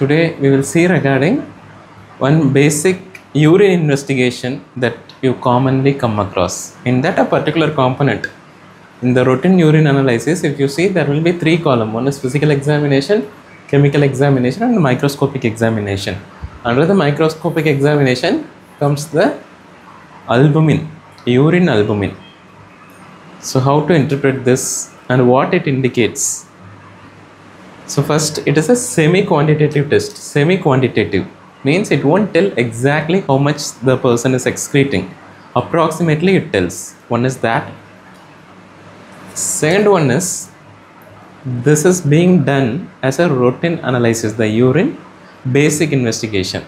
today we will see regarding one basic urine investigation that you commonly come across. In that a particular component, in the routine urine analysis, if you see there will be three column. One is physical examination, chemical examination and microscopic examination. Under the microscopic examination comes the albumin, urine albumin. So how to interpret this and what it indicates? So first it is a semi-quantitative test. Semi-quantitative means it won't tell exactly how much the person is excreting. Approximately it tells. One is that. Second one is this is being done as a routine analysis, the urine basic investigation.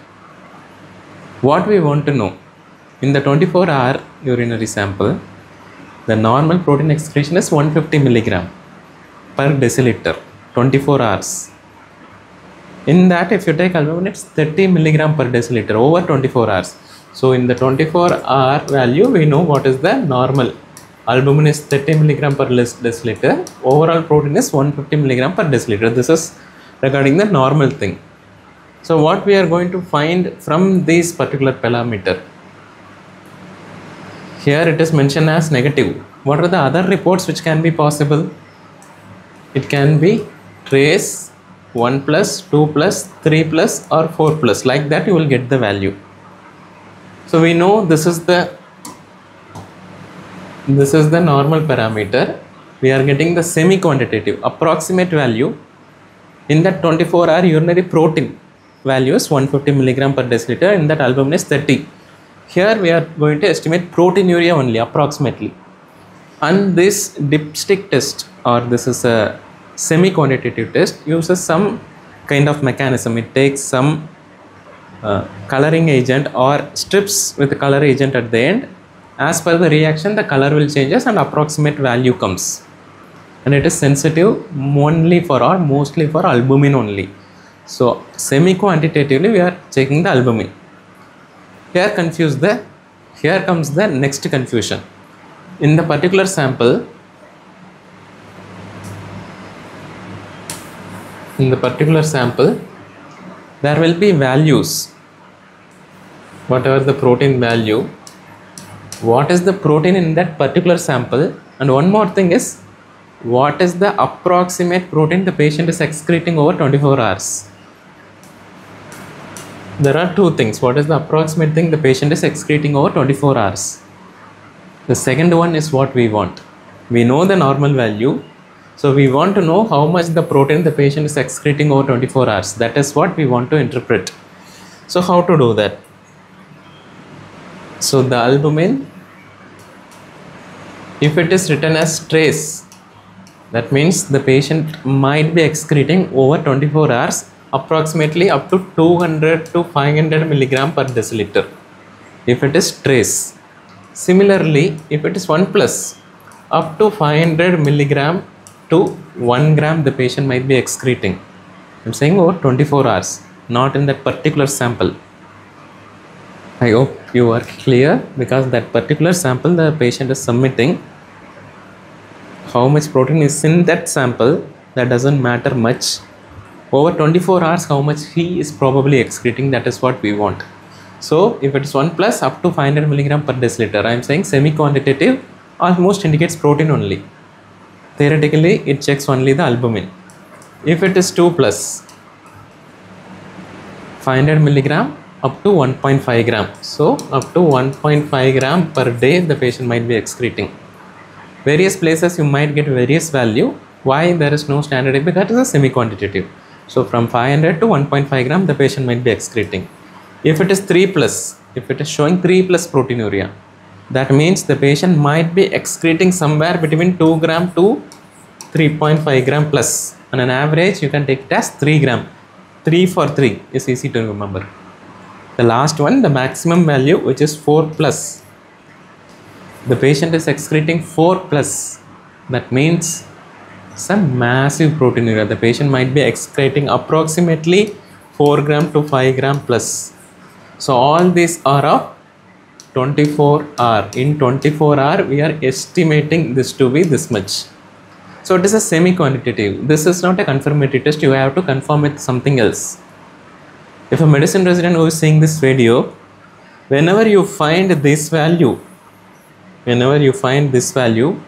What we want to know in the 24 hour urinary sample, the normal protein excretion is 150 milligram per deciliter 24 hours. In that, if you take albumin, it's 30 milligram per deciliter over 24 hours. So, in the 24 hour value, we know what is the normal. Albumin is 30 milligram per deciliter. Overall protein is 150 milligram per deciliter. This is regarding the normal thing. So, what we are going to find from this particular parameter? Here it is mentioned as negative. What are the other reports which can be possible? It can be trace 1 plus, 2 plus, 3 plus or 4 plus. Like that you will get the value. So we know this is the this is the normal parameter. We are getting the semi-quantitative approximate value in that 24 hour urinary protein value is 150 milligram per deciliter in that albumin is 30 here we are going to estimate proteinuria only approximately and this dipstick test or this is a semi-quantitative test uses some kind of mechanism. It takes some uh, coloring agent or strips with color agent at the end. As per the reaction the color will changes and approximate value comes. And it is sensitive only for or mostly for albumin only. So semi quantitatively we are checking the albumin. Here confuse the here comes the next confusion. In the particular sample in the particular sample there will be values. whatever the protein value? What is the protein in that particular sample? And one more thing is what is the approximate protein the patient is excreting over 24 hours? There are two things. What is the approximate thing the patient is excreting over 24 hours? The second one is what we want. We know the normal value so we want to know how much the protein the patient is excreting over 24 hours. That is what we want to interpret. So how to do that? So the albumin if it is written as trace that means the patient might be excreting over 24 hours approximately up to 200 to 500 milligram per deciliter if it is trace. Similarly if it is 1 plus up to 500 milligram to 1 gram the patient might be excreting. I'm saying over 24 hours not in that particular sample. I hope you are clear because that particular sample the patient is submitting. How much protein is in that sample that doesn't matter much. Over 24 hours how much he is probably excreting that is what we want. So if it is 1 plus up to 500 milligram per deciliter. I am saying semi quantitative almost indicates protein only theoretically it checks only the albumin if it is 2 plus 500 milligram up to 1.5 gram. So up to 1.5 gram per day the patient might be excreting. Various places you might get various value. Why there is no standard because that is a semi quantitative so from 500 to 1.5 gram the patient might be excreting. If it is 3 plus if it is showing 3 plus proteinuria that means the patient might be excreting somewhere between 2 gram to 3.5 gram plus. On an average you can take it as 3 gram. 3 for 3 is easy to remember. The last one the maximum value which is 4 plus. The patient is excreting 4 plus. That means some massive proteinuria the patient might be excreting approximately 4 gram to 5 gram plus. So all these are of 24 hour. In 24 hour we are estimating this to be this much. So it is a semi quantitative this is not a confirmatory test. You have to confirm with something else. If a medicine resident who is seeing this video whenever you find this value whenever you find this value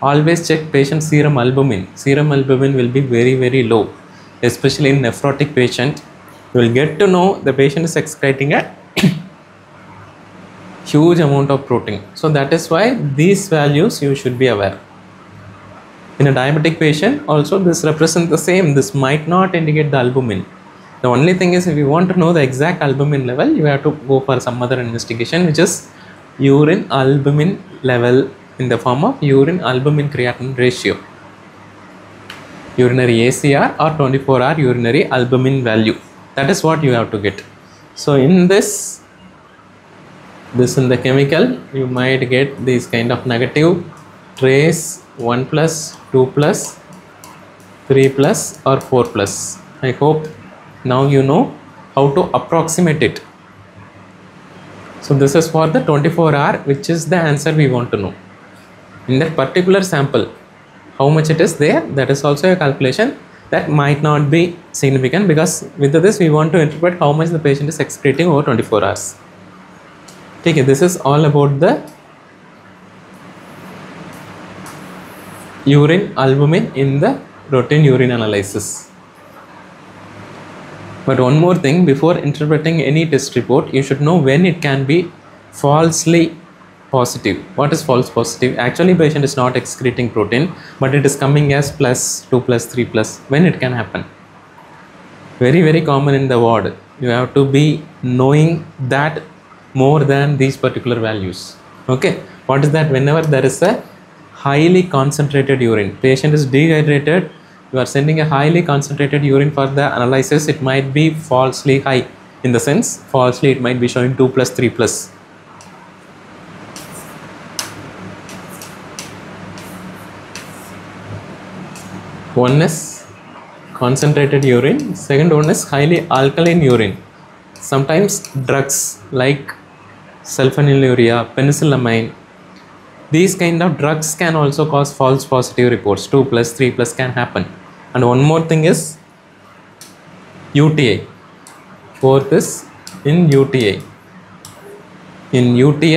always check patient serum albumin. Serum albumin will be very very low especially in nephrotic patient. You will get to know the patient is excreting a huge amount of protein. So that is why these values you should be aware. In a diabetic patient also this represents the same. This might not indicate the albumin. The only thing is if you want to know the exact albumin level you have to go for some other investigation which is urine albumin level in the form of urine albumin creatinine ratio. Urinary ACR or 24 hour urinary albumin value. That is what you have to get. So in this this in the chemical you might get these kind of negative trace 1 plus 2 plus 3 plus or 4 plus. I hope now you know how to approximate it. So this is for the 24 hour which is the answer we want to know. In that particular sample how much it is there that is also a calculation that might not be significant because with this we want to interpret how much the patient is excreting over 24 hours okay this is all about the urine albumin in the routine urine analysis. But one more thing before interpreting any test report you should know when it can be falsely positive. What is false positive? Actually patient is not excreting protein but it is coming as plus 2 plus 3 plus when it can happen. Very very common in the ward. You have to be knowing that more than these particular values. Okay? What is that? Whenever there is a highly concentrated urine patient is dehydrated you are sending a highly concentrated urine for the analysis it might be falsely high. In the sense falsely it might be showing 2 plus 3 plus. One is concentrated urine second one is highly alkaline urine. Sometimes drugs like sulfonylurea penicillamine. These kind of drugs can also cause false positive reports. 2 plus 3 plus can happen. And one more thing is uti fourth is in uti in uti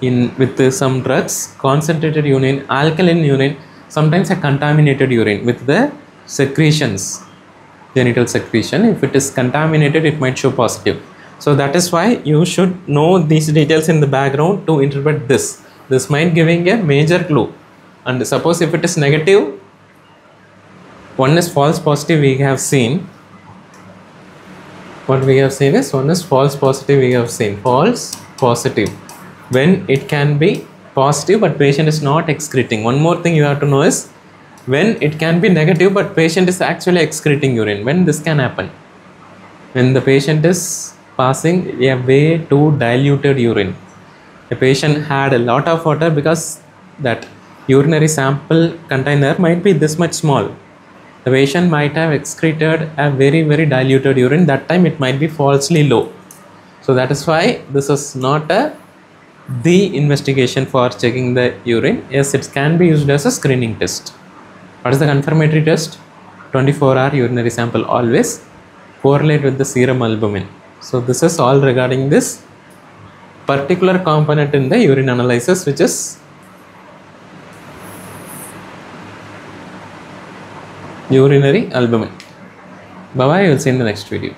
in with some drugs concentrated urine alkaline urine sometimes a contaminated urine with the secretions genital secretion. If it is contaminated it might show positive so that is why you should know these details in the background to interpret this. This might giving a major clue. And suppose if it is negative one is false positive we have seen. What we have seen is one is false positive we have seen. False positive. When it can be positive but patient is not excreting. One more thing you have to know is when it can be negative but patient is actually excreting urine. When this can happen? When the patient is passing a way too diluted urine. A patient had a lot of water because that urinary sample container might be this much small. The patient might have excreted a very very diluted urine. That time it might be falsely low. So that is why this is not a the investigation for checking the urine. Yes it can be used as a screening test. What is the confirmatory test? 24 hour urinary sample always correlate with the serum albumin so this is all regarding this particular component in the urine analysis which is urinary albumin. Bye bye we will see in the next video